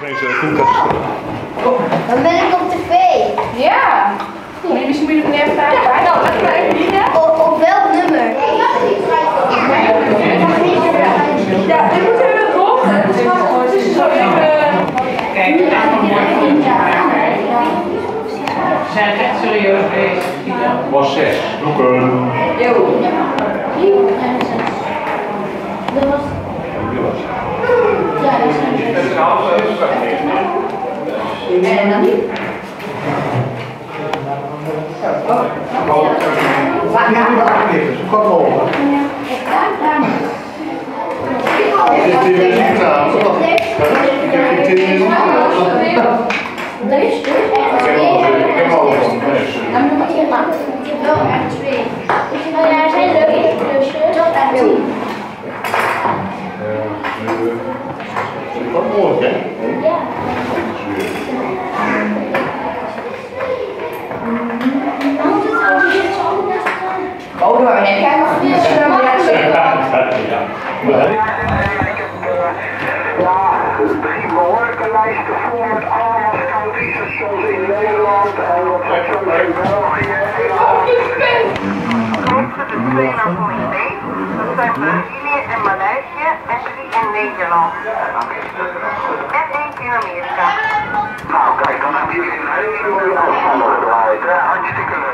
Deze koelkast. Dan ben ik op tv. Ja. Nee, misschien moet je er even vragen. Waar dan? Op, welk nummer? Ja, dit moeten we weer volgen. Het is gewoon het is zo even... Kijk, we zijn echt serieus bezig. Was zes. Doeken. Dat was... En dan niet? Is dit weer niet aan? Ik heb al. Dan moet je echt twee. Nou ja, er zijn leuke klussen. Tot aan tien. Mooi, hè? Ja. Moet het ook zo naast elkaar. Oh, door. Heb jij nog zwemles? Ja. Maar Ja, drie behoorlijke lijsten vol met allemaal scoutiestations in Nederland en wat stations in België. grootste de twee naar mooie mee. Dat zijn en Maleisië en drie in Nederland. En één in Amerika. Nou kijk, dan hebben jullie een hele mooie afstanden gedraaid. Hartstikke leuk.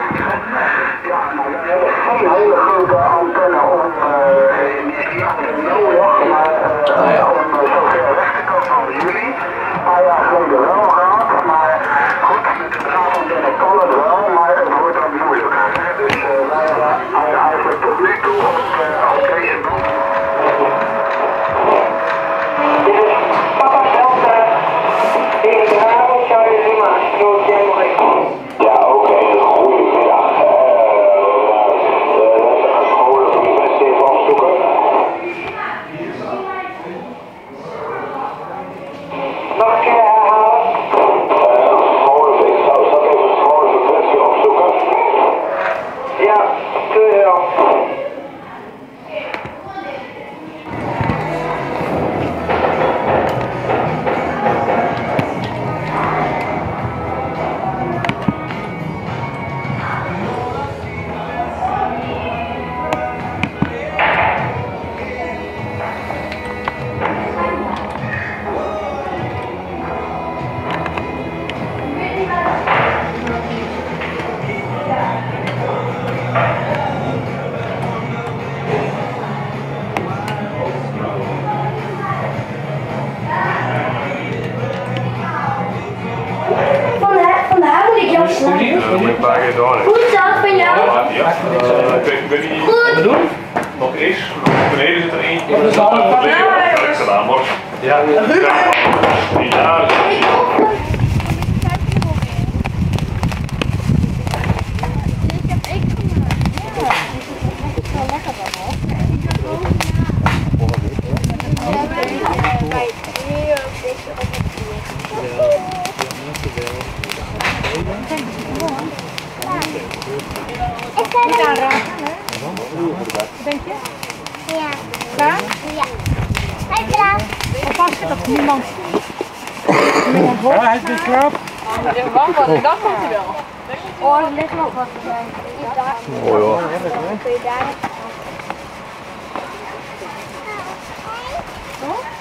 Ja, 2 moet door. Is dat van jou? Ja, eh, ik weet- ik weet niet wat doen. Nog is. Beneden zit er eentje. Dat is allemaal van gedaan, hoor. Ja. Ja, dus- Ik kan niet aanraken, Denk je? Ja. Klaar? Ja. Hij is klaar. Oppassen dat niemand... Ja, hij is weer klaar. Dat komt hij wel. Oh, er ligt nog wat bij. Mooi hoor. Kun je daar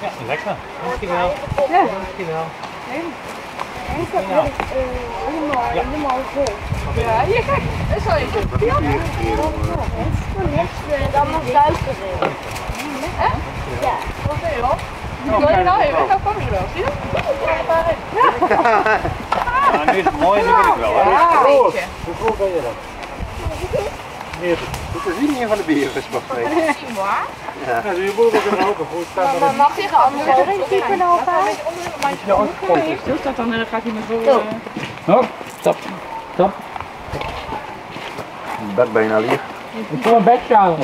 Ja, lekker. Dankjewel. Ja. Dankjewel. En dat ik helemaal, helemaal vol. Ja, hier kijk. Dat is eentje. Niks, eh, allemaal duister. Ja. Wat ben je? Wil je nou even? Dan kom je wel. Zie je? Ja, nu is het mooi nu ik wel. hè? Ja, eentje. Hoe groot ben je dan? Dat is niet meer van de maar. Ja, dus je moet ook een open goed staan. Maar mag je gaan anders Er is een type nog bij. Stil staat dan en dan gaat hij met zo. Oh, stop. Stop. Ik ben bijna leeg. Ik wil een bedje halen.